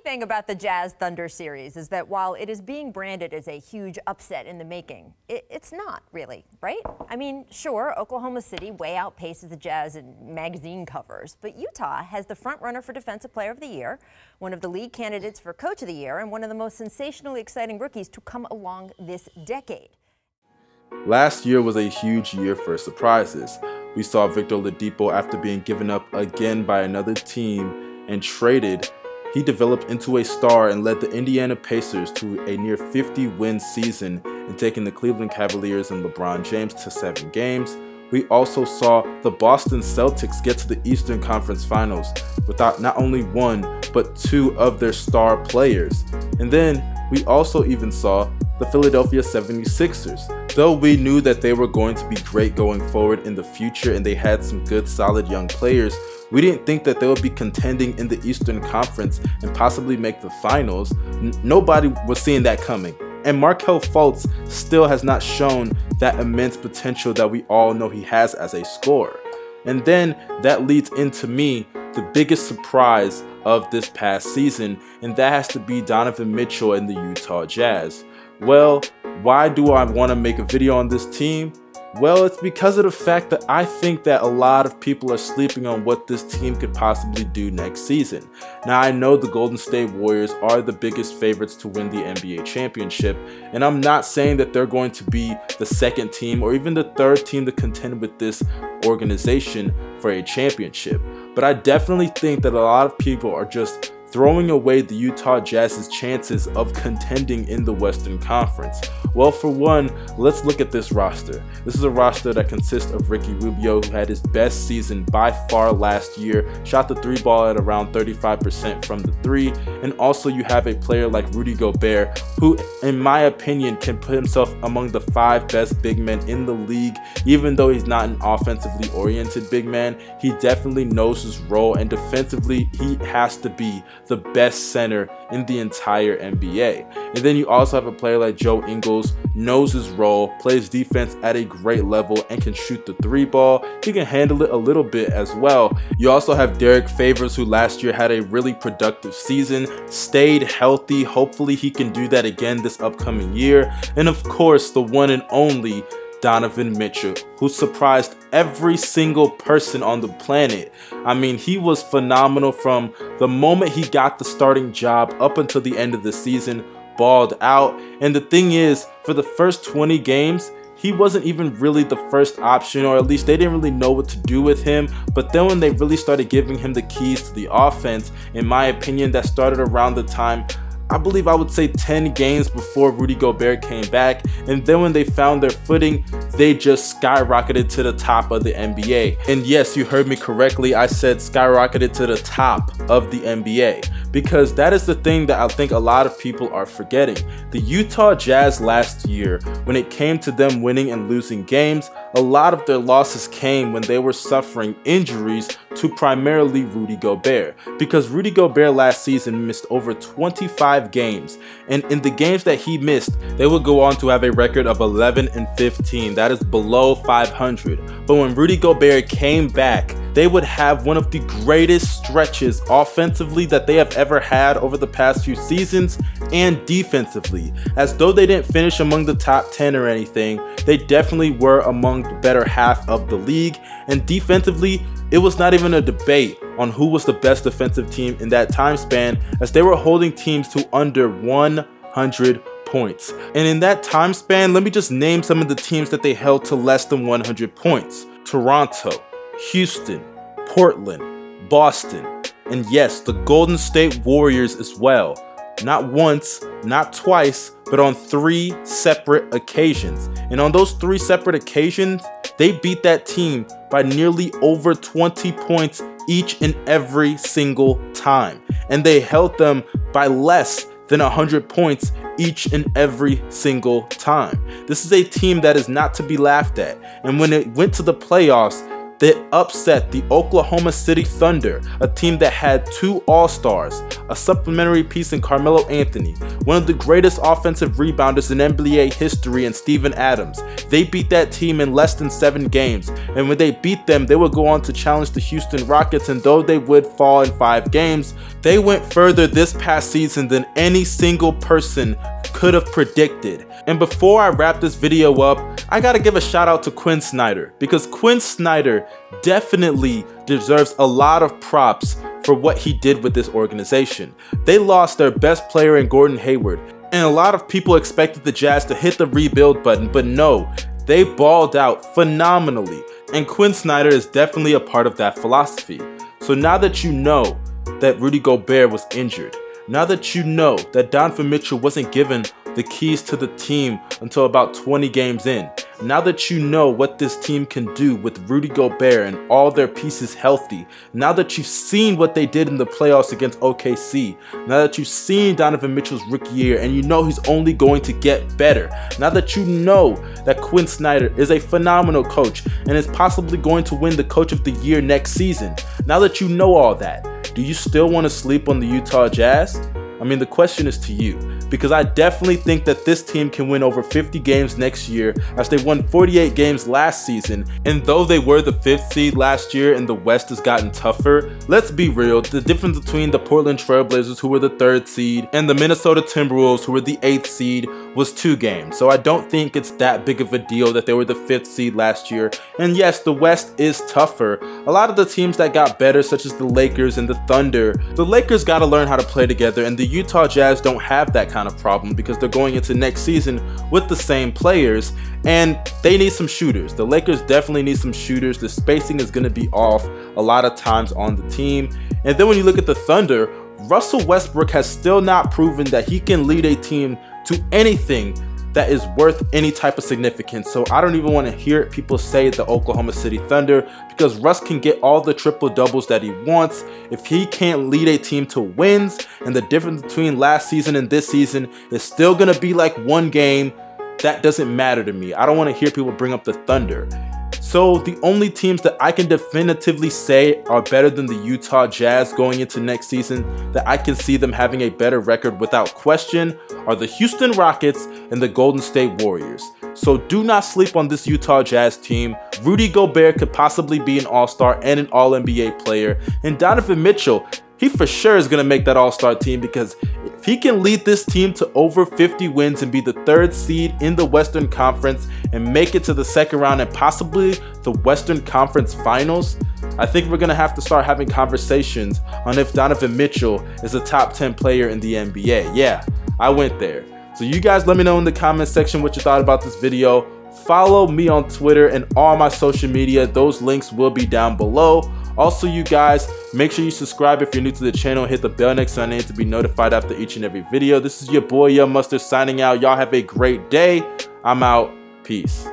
thing about the Jazz Thunder series is that while it is being branded as a huge upset in the making, it, it's not really, right? I mean, sure, Oklahoma City way outpaces the Jazz in magazine covers, but Utah has the front runner for Defensive Player of the Year, one of the league candidates for Coach of the Year, and one of the most sensationally exciting rookies to come along this decade. Last year was a huge year for surprises. We saw Victor Oladipo after being given up again by another team and traded he developed into a star and led the Indiana Pacers to a near 50 win season and taking the Cleveland Cavaliers and LeBron James to seven games. We also saw the Boston Celtics get to the Eastern Conference Finals without not only one, but two of their star players. And then we also even saw the Philadelphia 76ers. Though we knew that they were going to be great going forward in the future and they had some good solid young players, we didn't think that they would be contending in the Eastern Conference and possibly make the finals. N nobody was seeing that coming. And Markelle Fultz still has not shown that immense potential that we all know he has as a scorer. And then that leads into me the biggest surprise of this past season, and that has to be Donovan Mitchell and the Utah Jazz. Well, why do I want to make a video on this team? Well, it's because of the fact that I think that a lot of people are sleeping on what this team could possibly do next season. Now, I know the Golden State Warriors are the biggest favorites to win the NBA championship, and I'm not saying that they're going to be the second team or even the third team to contend with this organization for a championship. But I definitely think that a lot of people are just throwing away the Utah Jazz's chances of contending in the Western Conference? Well, for one, let's look at this roster. This is a roster that consists of Ricky Rubio, who had his best season by far last year, shot the three ball at around 35% from the three, and also you have a player like Rudy Gobert, who, in my opinion, can put himself among the five best big men in the league, even though he's not an offensively oriented big man. He definitely knows his role, and defensively, he has to be the best center in the entire NBA. And then you also have a player like Joe Ingles, knows his role, plays defense at a great level, and can shoot the three ball. He can handle it a little bit as well. You also have Derrick Favors, who last year had a really productive season, stayed healthy. Hopefully, he can do that again this upcoming year. And of course, the one and only Donovan Mitchell, who surprised every single person on the planet. I mean, he was phenomenal from the moment he got the starting job up until the end of the season, balled out. And the thing is, for the first 20 games, he wasn't even really the first option, or at least they didn't really know what to do with him. But then when they really started giving him the keys to the offense, in my opinion, that started around the time I believe I would say 10 games before Rudy Gobert came back. And then when they found their footing, they just skyrocketed to the top of the NBA. And yes, you heard me correctly. I said skyrocketed to the top of the NBA because that is the thing that I think a lot of people are forgetting. The Utah Jazz last year, when it came to them winning and losing games, a lot of their losses came when they were suffering injuries to primarily Rudy Gobert. Because Rudy Gobert last season missed over 25 games, and in the games that he missed, they would go on to have a record of 11 and 15. That is below 500. But when Rudy Gobert came back, they would have one of the greatest stretches offensively that they have ever had over the past few seasons and defensively. As though they didn't finish among the top 10 or anything, they definitely were among the better half of the league. And defensively, it was not even a debate on who was the best defensive team in that time span as they were holding teams to under 100 points. And in that time span, let me just name some of the teams that they held to less than 100 points. Toronto, Houston, Portland, Boston, and yes, the Golden State Warriors as well. Not once, not twice, but on three separate occasions. And on those three separate occasions, they beat that team by nearly over 20 points each and every single time. And they held them by less than 100 points each and every single time. This is a team that is not to be laughed at. And when it went to the playoffs, that upset the Oklahoma City Thunder, a team that had two All-Stars, a supplementary piece in Carmelo Anthony, one of the greatest offensive rebounders in NBA history in Steven Adams. They beat that team in less than 7 games, and when they beat them, they would go on to challenge the Houston Rockets and though they would fall in 5 games, they went further this past season than any single person could have predicted. And before I wrap this video up, I gotta give a shout out to Quin Snyder because Quin Snyder definitely deserves a lot of props for what he did with this organization. They lost their best player in Gordon Hayward, and a lot of people expected the Jazz to hit the rebuild button, but no, they balled out phenomenally. And Quin Snyder is definitely a part of that philosophy. So now that you know that Rudy Gobert was injured, now that you know that Donovan Mitchell wasn't given the keys to the team until about 20 games in, now that you know what this team can do with Rudy Gobert and all their pieces healthy, now that you've seen what they did in the playoffs against OKC, now that you've seen Donovan Mitchell's rookie year and you know he's only going to get better, now that you know that Quin Snyder is a phenomenal coach and is possibly going to win the coach of the year next season, now that you know all that, do you still want to sleep on the Utah Jazz? I mean, the question is to you because I definitely think that this team can win over 50 games next year as they won 48 games last season. And though they were the fifth seed last year and the West has gotten tougher, let's be real, the difference between the Portland Trailblazers who were the third seed and the Minnesota Timberwolves who were the eighth seed was two games. So I don't think it's that big of a deal that they were the fifth seed last year. And yes, the West is tougher. A lot of the teams that got better, such as the Lakers and the Thunder, the Lakers got to learn how to play together and the Utah Jazz don't have that kind of problem because they're going into next season with the same players and they need some shooters. The Lakers definitely need some shooters. The spacing is going to be off a lot of times on the team. And then when you look at the Thunder, Russell Westbrook has still not proven that he can lead a team to anything that is worth any type of significance. So I don't even want to hear people say the Oklahoma City Thunder because Russ can get all the triple doubles that he wants. If he can't lead a team to wins and the difference between last season and this season is still going to be like one game, that doesn't matter to me. I don't want to hear people bring up the Thunder. So the only teams that I can definitively say are better than the Utah Jazz going into next season, that I can see them having a better record without question, are the Houston Rockets and the Golden State Warriors. So do not sleep on this Utah Jazz team. Rudy Gobert could possibly be an All-Star and an All-NBA player, and Donovan Mitchell he for sure is going to make that all-star team because he can lead this team to over 50 wins and be the third seed in the Western Conference and make it to the second round and possibly the Western Conference Finals, I think we're going to have to start having conversations on if Donovan Mitchell is a top 10 player in the NBA. Yeah, I went there. So you guys let me know in the comment section what you thought about this video. Follow me on Twitter and all my social media. Those links will be down below. Also, you guys, make sure you subscribe if you're new to the channel. Hit the bell next name to be notified after each and every video. This is your boy, Yung Mustard, signing out. Y'all have a great day. I'm out. Peace.